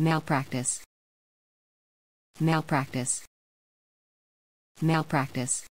malpractice. Malpractice. Malpractice.